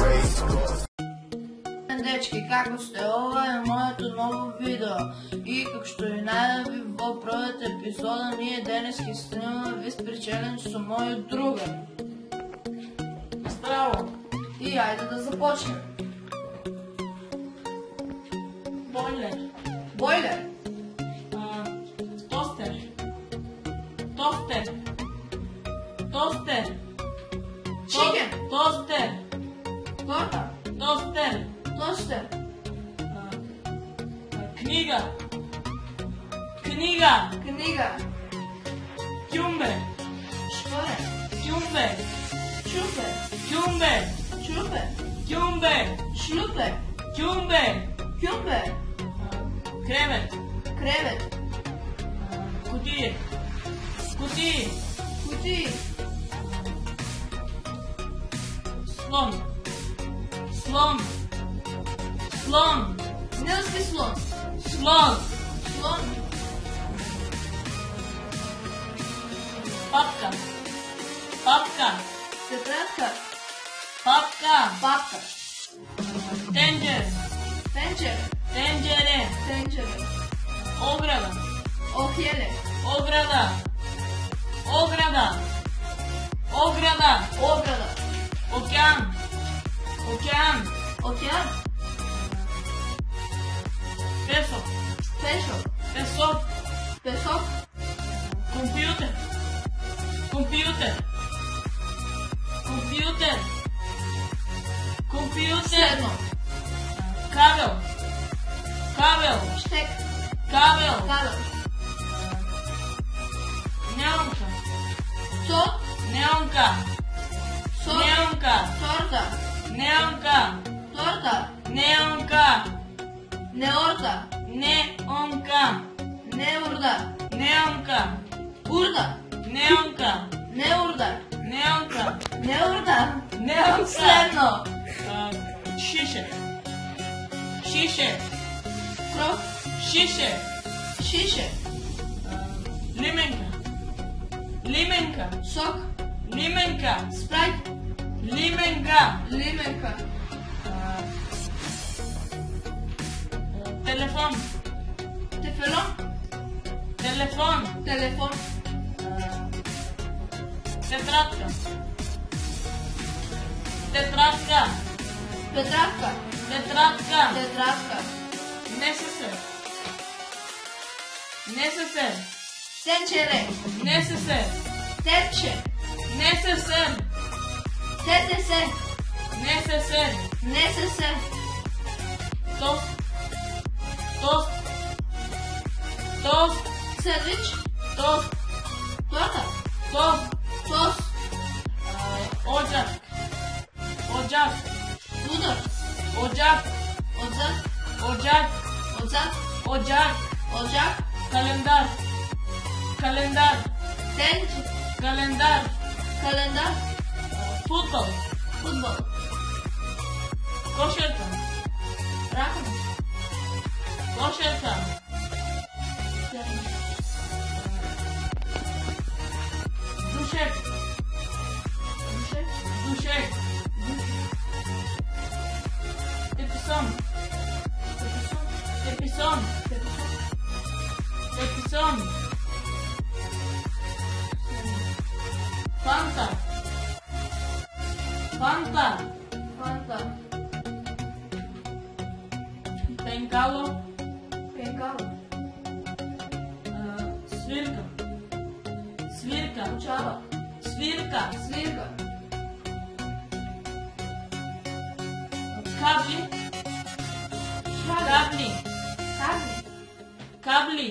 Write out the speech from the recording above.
race course. Дечки, како сте? Ова е моето ново видео и како што ви најави во првата епизода, ние денес ќе снимаме вист причелен со мојот другар. Здраво! И ајде да започнем. Бойлер. Бойлер, Тостер. Chicken. Тостер. тостер, А, а, Книга. Книга. книга, Кюмбе. шпоре, Кюмбе. чупе, Кюмбе. чупе, Кюмбе. шлупе, Кюмбе. кюмбе, А, Кревет. кревет, А, Кутие. Кутии. кутии, Slon. Slon. Slon. Ne hızlı slon? Slon. Slon. Papka. Papka. Tetratka. Papka. Papka. Tencere. Tencere. Tencere. Tencere. Ograda. Okele. Ograda. Ograda. Oceano. Oceano. Oceano. Peso. Peso. Peso. Peso. Computer. Computer. Computer. Computer. Cable. Cable. Stick. Cable. Cabel. Neonca. So. Neonca. So. Neonca. Неорта, Неонка. неурда, Нямка. урда, Неонка. неурда, Неонка. неурда, Неонка. следно, А, Шише. Шише. кров, Шише. шише, А, Лименка. Лименка. сок, Лименка. спрайт, Лименка. лименка, А, Телефон. тефелон, Телефон. телефон, Тетрадка. Тетрадка. тетрадка, Тетрадка. тетрадка, Несесер. Несесер. тенчере, Несесер. тече, Несесер. тетесе, Несесер. несесе, Тост. dos, dos, sandwich, dos, torta, dos, sos, ee, ocak, ocak, noodles, ocak, ocak, ocak, ocak, ocak, ocak, kalender, kalender, tent, kalender, kalender, futbol, futbol, koşarka, chegando. Não chega. Não chega. Não chega. Repetição. Repetição. Repetição. Repetição. Fanta. Fanta. Fanta. Tem calor. А, Свирка. Свирка. учава, Свирка. свирка, Кабли. Кабли. кабли, Кабли.